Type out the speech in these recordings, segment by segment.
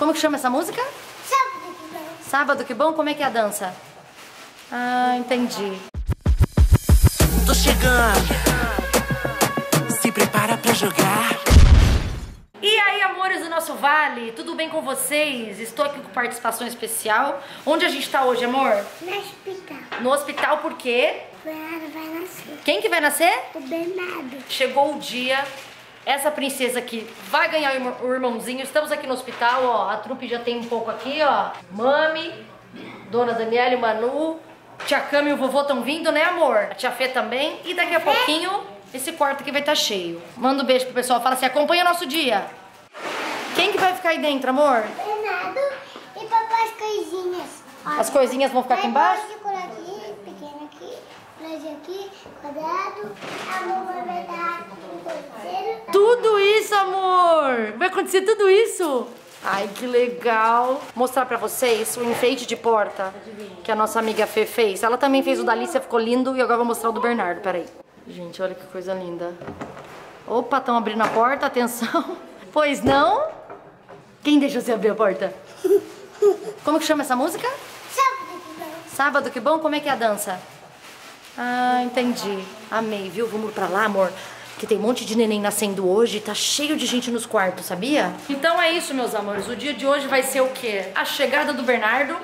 Como que chama essa música? Sábado que vem. Sábado que bom? Como é que é a dança? Ah, entendi. Tô chegando. Se prepara pra jogar. E aí, amores do nosso vale, tudo bem com vocês? Estou aqui com participação especial. Onde a gente tá hoje, amor? No hospital. No hospital, por quê? O Bernardo vai nascer. Quem que vai nascer? O Bernardo. Chegou o dia, essa princesa aqui vai ganhar o irmão- o irmãozinho. Estamos aqui no hospital, ó. A trupe já tem um pouco aqui, ó. Mami, Dona Daniela e Manu. Tia Cami e o vovô estão vindo, né, amor? A tia Fê também. E daqui a pouquinho, esse quarto aqui vai estar cheio. Manda um beijo pro pessoal. Fala assim, acompanha nosso dia. Quem que vai ficar aí dentro, amor? Bernardo e papai as coisinhas. Olha. As coisinhas vão ficar aqui embaixo? aqui, pequeno aqui, grande aqui, quadrado. A mamãe vai dar acontecer tudo isso? Ai, que legal! Mostrar pra vocês o enfeite de porta que a nossa amiga Fê fez. Ela também fez o da Alicia, ficou lindo. E agora vou mostrar o do Bernardo, peraí. Gente, olha que coisa linda. Opa, estão abrindo a porta, atenção. Pois não? Quem deixa você abrir a porta? Como que chama essa música? Sábado que vem. Sábado, que bom? Como é que é a dança? Ah, entendi. Amei, viu? Vamos pra lá, amor. Que tem um monte de neném nascendo hoje, tá cheio de gente nos quartos, sabia? Então é isso, meus amores. O dia de hoje vai ser o quê? A chegada do Bernardo.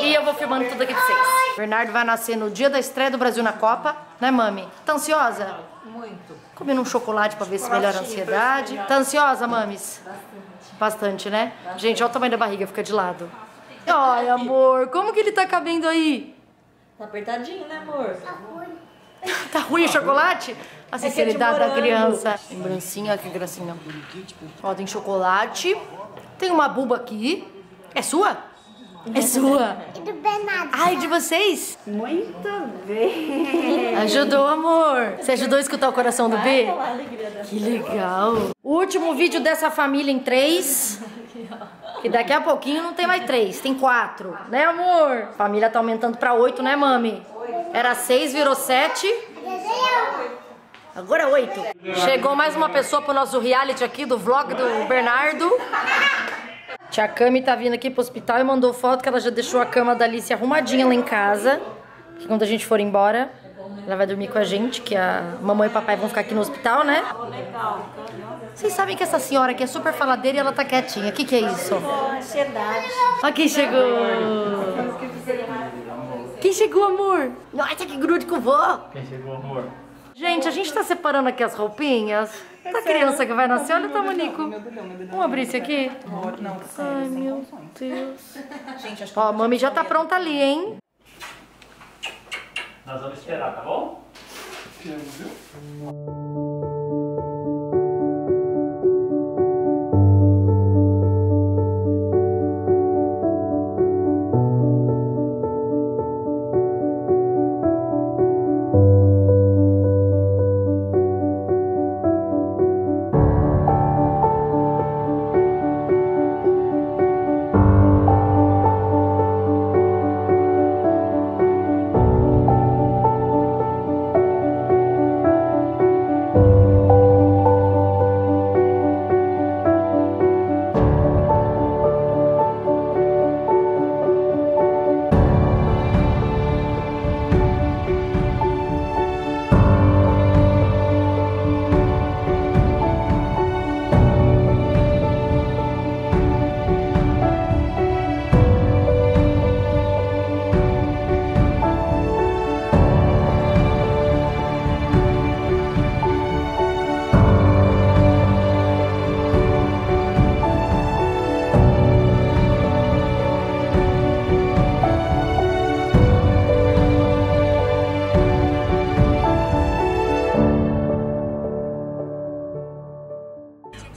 E eu vou filmando tudo aqui pra vocês. Bernardo vai nascer no dia da estreia do Brasil na Copa, né, mami? Tá ansiosa? Muito. Comendo um chocolate pra ver se melhora a ansiedade. Tá ansiosa, mames? Bastante, né? Gente, olha o tamanho da barriga, fica de lado. Ai, amor, como que ele tá cabendo aí? Tá apertadinho, né, amor? Tá ruim o chocolate? A sinceridade da morango. criança. Lembrancinha, que gracinha. Ó, tem chocolate. Tem uma buba aqui. É sua? É sua. E do Bernardo. Ai, de vocês? Muito bem. Ajudou, amor. Você ajudou a escutar o coração do B? Da Que legal. O último vídeo dessa família em três. Que daqui a pouquinho não tem mais três, tem quatro. Né, amor? A família tá aumentando pra oito, né, mami? Era seis, virou sete. Agora é oito. Chegou mais uma pessoa pro nosso reality aqui do vlog do Bernardo. Tia Cami tá vindo aqui pro hospital e mandou foto que ela já deixou a cama da Alice arrumadinha lá em casa. Que quando a gente for embora, ela vai dormir com a gente, que a mamãe e papai vão ficar aqui no hospital, né? Vocês sabem que essa senhora aqui é super faladeira e ela tá quietinha. O que, que é isso? ansiedade. Olha quem chegou. Quem chegou, amor? Nossa, que grude com o vô. Quem chegou, amor? Gente, a gente tá separando aqui as roupinhas da criança que vai nascer. Olha o tamanico. Vamos abrir esse aqui? Não, Ai, meu Deus. Ó, a mami já tá pronta ali, hein? Nós vamos esperar, tá bom?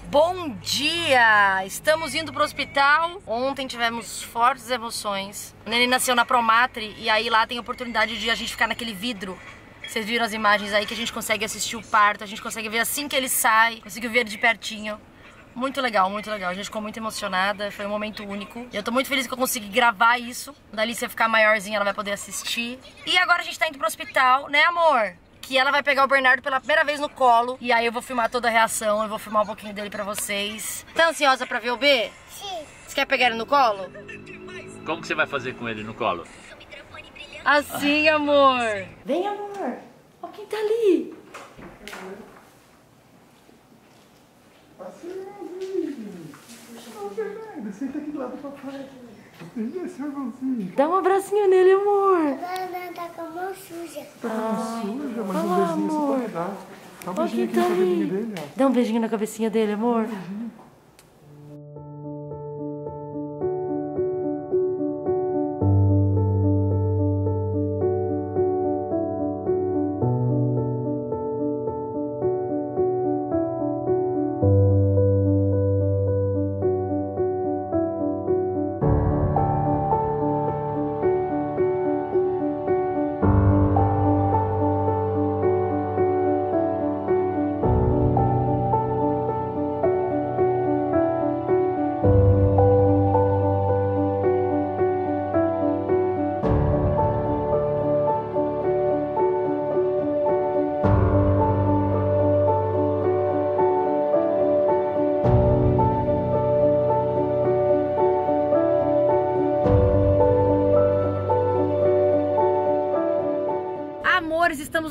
Bom dia! Estamos indo pro hospital. Ontem tivemos fortes emoções. O neném nasceu na Promatre e aí lá tem a oportunidade de a gente ficar naquele vidro. Vocês viram as imagens aí que a gente consegue assistir o parto, a gente consegue ver assim que ele sai, conseguiu ver de pertinho. Muito legal, muito legal. A gente ficou muito emocionada, foi um momento único. Eu tô muito feliz que eu consegui gravar isso. Da Alicia ficar maiorzinha, ela vai poder assistir. E agora a gente tá indo pro hospital, né, amor? Aqui, ela vai pegar o Bernardo pela primeira vez no colo. E aí eu vou filmar toda a reação, eu vou filmar um pouquinho dele pra vocês. Tá ansiosa pra ver o B? Sim. Você quer pegar ele no colo? Como que você vai fazer com ele no colo? Assim, amor. Vem, amor. Ó quem tá ali. Senta aqui do lado do papai. Dá um abracinho nele, amor. Agora não tá com a mão suja. Tá suja, mas um Olha lá, beijinho amor. você pode dar. Dá um beijinho aqui cabelinho ali. dele, ó. Dá um beijinho na cabecinha dele, amor. Amores,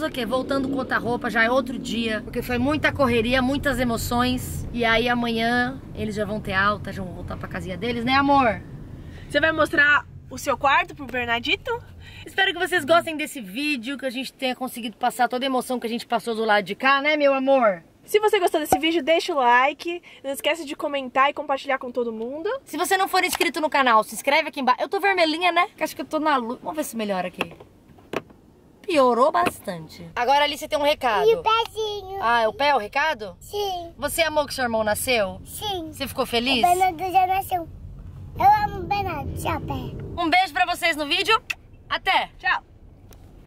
o quê? Voltando com outra roupa, já é outro dia, porque foi muita correria, muitas emoções. E aí amanhã eles já vão ter alta, já vão voltar pra casinha deles, né, amor? Você vai mostrar o seu quarto pro Bernardito? Espero que vocês gostem desse vídeo, que a gente tenha conseguido passar toda a emoção que a gente passou do lado de cá, né, meu amor? Se você gostou desse vídeo, deixa o like. Não esquece de comentar e compartilhar com todo mundo. Se você não for inscrito no canal, se inscreve aqui embaixo. Eu tô vermelhinha, né? Que acho que eu tô na luz. Vamos ver se melhora aqui. Piorou bastante. Agora, Alice, tem um recado. E o pezinho. Ah, é o pé, o recado? Sim, Você amou que seu irmão nasceu? sim. Você ficou O feliz? Bernardo já nasceu. Eu amo o Bernardo. Tchau, pé. Um beijo pra vocês no vídeo. Até! Tchau!